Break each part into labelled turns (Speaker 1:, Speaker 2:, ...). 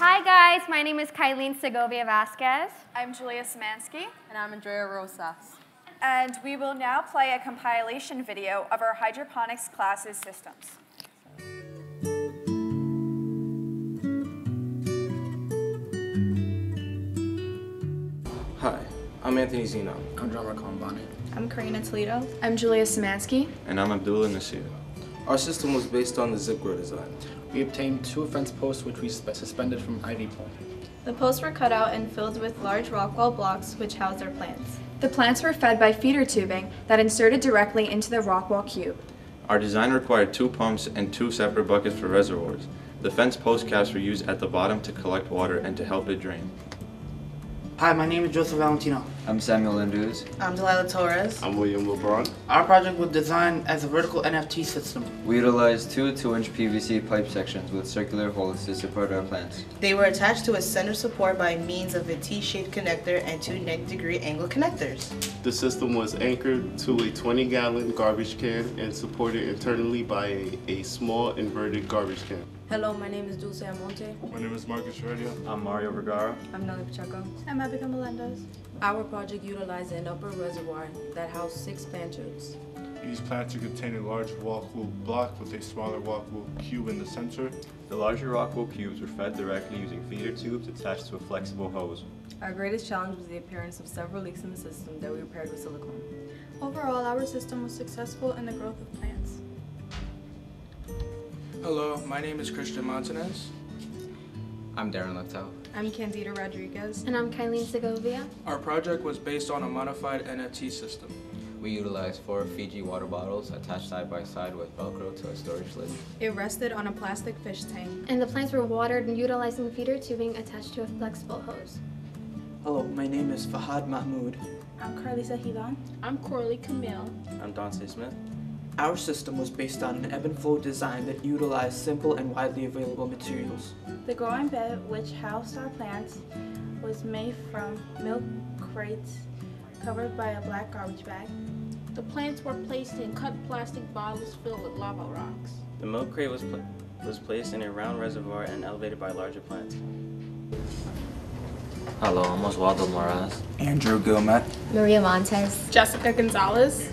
Speaker 1: Hi guys, my name is Kailyn Segovia Vazquez.
Speaker 2: I'm Julia Szymanski.
Speaker 3: And I'm Andrea Rosas.
Speaker 2: And we will now play a compilation video of our hydroponics classes systems.
Speaker 4: Hi, I'm Anthony Zeno.
Speaker 5: I'm John Rakombani.
Speaker 6: I'm Karina Toledo.
Speaker 7: I'm Julia Szymanski.
Speaker 8: And I'm Abdullah Nasir.
Speaker 4: Our system was based on the ZipGrow design.
Speaker 5: We obtained two fence posts which we suspended from IV pole.
Speaker 6: The posts were cut out and filled with large rock wool blocks which housed our plants.
Speaker 7: The plants were fed by feeder tubing that inserted directly into the rock wool cube.
Speaker 8: Our design required two pumps and two separate buckets for reservoirs. The fence post caps were used at the bottom to collect water and to help it drain.
Speaker 9: Hi, my name is Joseph Valentino.
Speaker 10: I'm Samuel Andrews.
Speaker 11: I'm Delilah Torres.
Speaker 12: I'm William LeBron.
Speaker 9: Our project was designed as a vertical NFT system.
Speaker 10: We utilized two 2-inch PVC pipe sections with circular holes to support our plants.
Speaker 11: They were attached to a center support by means of a T-shaped connector and two 90 degree angle connectors.
Speaker 12: The system was anchored to a 20-gallon garbage can and supported internally by a, a small inverted garbage can.
Speaker 13: Hello, my name is Dulce Amonte.
Speaker 14: My name is Marcus Heredia.
Speaker 15: I'm Mario Vergara.
Speaker 16: I'm Nelly Pacheco.
Speaker 17: I'm Abigail Melendez.
Speaker 13: Our project utilized an upper reservoir that housed six plant tubes.
Speaker 14: These plants are contain a large rock wool block with a smaller rock wool cube in the center.
Speaker 8: The larger rock wool cubes were fed directly using feeder tubes attached to a flexible hose.
Speaker 13: Our greatest challenge was the appearance of several leaks in the system that we repaired with silicone.
Speaker 17: Overall, our system was successful in the growth of plants.
Speaker 18: Hello, my name is Christian Montanez.
Speaker 19: I'm Darren Leftel.
Speaker 6: I'm Candida Rodriguez.
Speaker 1: And I'm Kailyn Segovia.
Speaker 18: Our project was based on a modified NFT system.
Speaker 19: We utilized four Fiji water bottles attached side by side with Velcro to a storage lid.
Speaker 6: It rested on a plastic fish tank.
Speaker 1: And the plants were watered utilizing feeder tubing attached to a flexible hose.
Speaker 20: Hello, my name is Fahad Mahmoud.
Speaker 17: I'm Carly Sahivan.
Speaker 8: I'm Corley Camille.
Speaker 10: I'm Dante Smith.
Speaker 20: Our system was based on an ebb and flow design that utilized simple and widely available materials.
Speaker 17: The growing bed, which housed our plants, was made from milk crates covered by a black garbage bag.
Speaker 8: The plants were placed in cut plastic bottles filled with lava rocks.
Speaker 10: The milk crate was, pl was placed in a round reservoir and elevated by larger plants.
Speaker 21: Hello, I'm Oswaldo Moraz.
Speaker 22: Andrew Gilmet.
Speaker 1: Maria Montez.
Speaker 6: Jessica Gonzalez.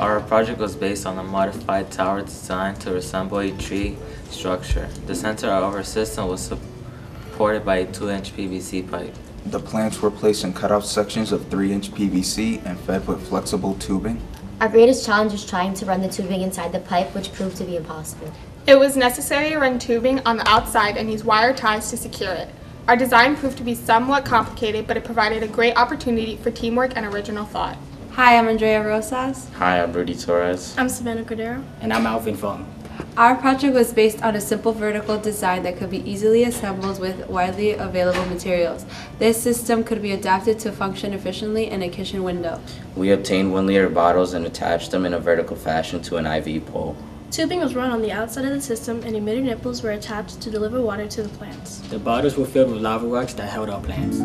Speaker 21: Our project was based on a modified tower design to resemble a tree structure. The center of our system was supported by a 2-inch PVC pipe.
Speaker 22: The plants were placed in cutout sections of 3-inch PVC and fed with flexible tubing.
Speaker 1: Our greatest challenge was trying to run the tubing inside the pipe, which proved to be impossible.
Speaker 6: It was necessary to run tubing on the outside and use wire ties to secure it. Our design proved to be somewhat complicated, but it provided a great opportunity for teamwork and original thought.
Speaker 23: Hi, I'm Andrea Rosas.
Speaker 8: Hi, I'm Rudy Torres.
Speaker 17: I'm Savannah Cordero.
Speaker 5: And I'm Alvin Fong.
Speaker 23: Our project was based on a simple vertical design that could be easily assembled with widely available materials. This system could be adapted to function efficiently in a kitchen window.
Speaker 10: We obtained one liter bottles and attached them in a vertical fashion to an IV pole.
Speaker 17: Tubing was run on the outside of the system and emitter nipples were attached to deliver water to the plants.
Speaker 5: The bottles were filled with lava rocks that held our plants.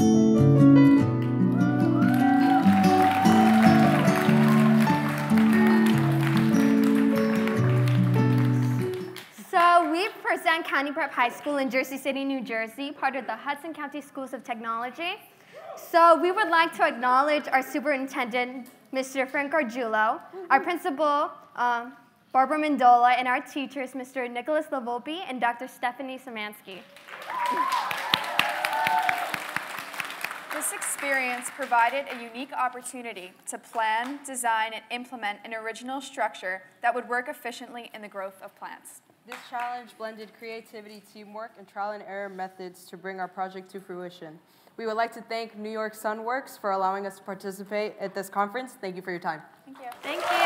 Speaker 1: We County Prep High School in Jersey City, New Jersey, part of the Hudson County Schools of Technology. So we would like to acknowledge our superintendent, Mr. Frank Arjulo, our principal, um, Barbara Mendola, and our teachers, Mr. Nicholas Lavolpe and Dr. Stephanie Szymanski.
Speaker 2: This experience provided a unique opportunity to plan, design, and implement an original structure that would work efficiently in the growth of plants.
Speaker 3: This challenge blended creativity, teamwork, and trial and error methods to bring our project to fruition. We would like to thank New York Sun Works for allowing us to participate at this conference. Thank you for your time.
Speaker 2: Thank you.
Speaker 1: Thank you.